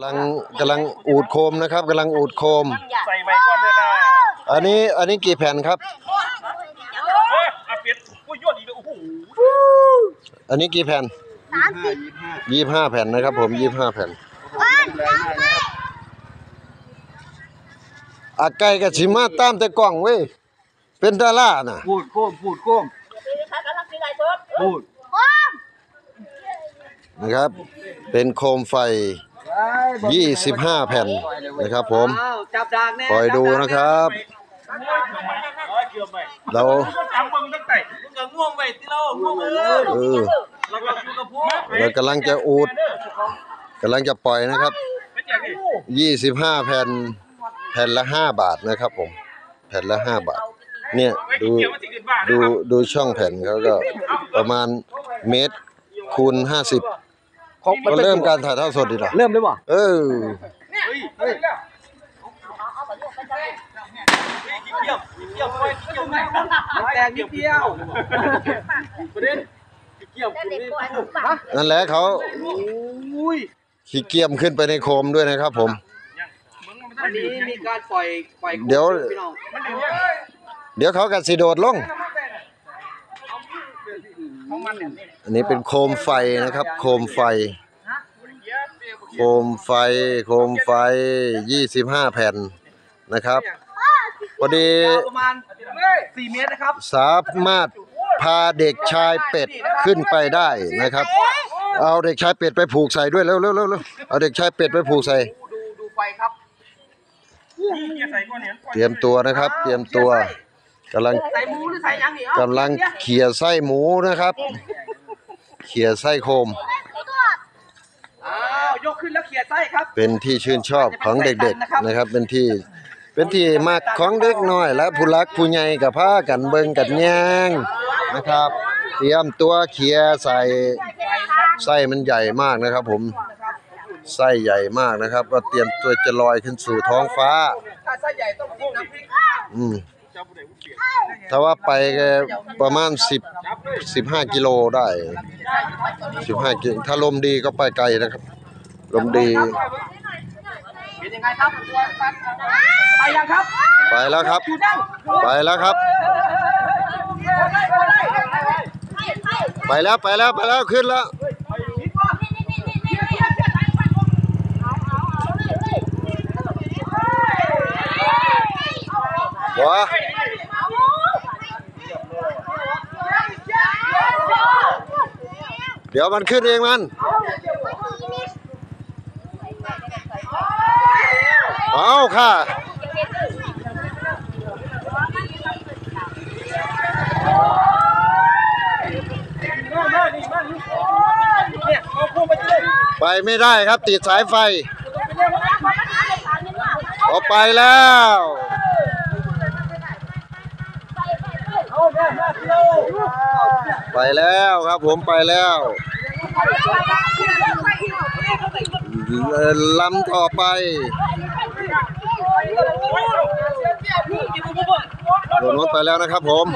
กำลังกำลังอูดโคมนะครับกำลังอูดโคม ใส่ไว้ก่อนเลยนะอันนี้อันนี้กี่แผ่นครับ เฮ้ยอาเป็ดอุ้ยยอดอีกแล้วโอ้โหอันนี้กี่แผ่นยี่ห้าแผ่นนะครับ ผมยี่ห้าแผ่นอาไก่กับชิมาตามแต่กล่องเว้ยเป็นดาราน่ะ พูดโก้มพูดโก้มพูด นะครับ เป็นโคมไฟ 25แผ่นนะครับผมอ้าวจับดากแน่คอยดูนะครับเกือบไปเราจำมึงตั้งแต่มึงก็ง่วงไปที่เราง่วงเออเออแล้วก็อยู่กับพวกเรากำลังจะอูดกำลังจะปล่อยนะครับไม่แจกดิ25แผ่นแผ่นละ5บาทนะครับผม แผ่นละ5บาท เนี่ยไม่ดูเกี่ยวกับสิ่งอื่นบ้าดูดูช่องแผ่นเขาก็ประมาณเมตรคูณ50 ของก็เริ่มการถ่ายทอดสดดีกว่าเริ่มเลยว่ะเออเฮ้ยเฮ้ยเกี่ยวเกี่ยวไปเกี่ยวไปแตกนิดเดียวประเด็นเกี่ยวคุณนี่ฮะนั่นแหละเขาอุ้ยขี้เกียมขึ้นไปในโคมด้วยนะครับผมวันนี้มีการปล่อยปล่อยเดี๋ยวพี่น้องมันอย่างเงี้ยเดี๋ยวเขากัสิโดดลงข องมันเนี่ยอันนี้เป็นโคมไฟนะครับ โคมไฟ โคมไฟ โคมไฟ25แผ่นนะครับพอดียาวประมาณ4เมตรนะครับสามารถพาเด็กชายเป็ดขึ้นไปได้นะครับ เอาเด็กชายเป็ดไปผูกใส่ด้วยเร็วเร็วเร็วเร็วเอาเด็กชายเป็ดไปผูกใส่ดูดูดูไฟครับเกี่ยวใส่ก้อนเนี่ยเตรียมตัวนะครับ เตรียมตัว กำลังใส่หมูหรือใส่ยังนี่เอ้ากำลังเขี่ยไส้หมูนะครับ เขี่ยไส้โคม อ้าวยกขึ้นแล้วเขี่ยไส้ครับเป็นที่ชื่นชอบของเด็กๆนะครับ เป็นที่เป็นที่มากของเด็กน้อย และผู้รักผู้ใหญ่กับผ้ากันเบิงกันแย่งนะครับ เตรียมตัวเขี่ยใส่ไส้มันใหญ่มากนะครับ ผมไส้ใหญ่มากนะครับ ก็เตรียมตัวจะลอยขึ้นสู่ท้องฟ้า ถ้าไส้ใหญ่ต้องจิ้มน้ำพริก อืม ถ้าว่าไปก็ประมาณ10 15กิโลได้15กิโลถ้าลมดีก็ไปไกลนะครับ ลมดีเป็นยังไงครับ ไปยังครับ ไปแล้วครับอยู่นั่งไปแล้วครับ ไปแล้วไปแล้วไปแล้วขึ้นแล้วหัว เดี๋ยวมันขึ้นเองมัน เอาค่ะไปไปไม่ได้ครับติดสายไฟออกไปแล้ว ไปแล้วครับผมไปแล้วลำต่อไปโดนรถไปแล้วนะครับผม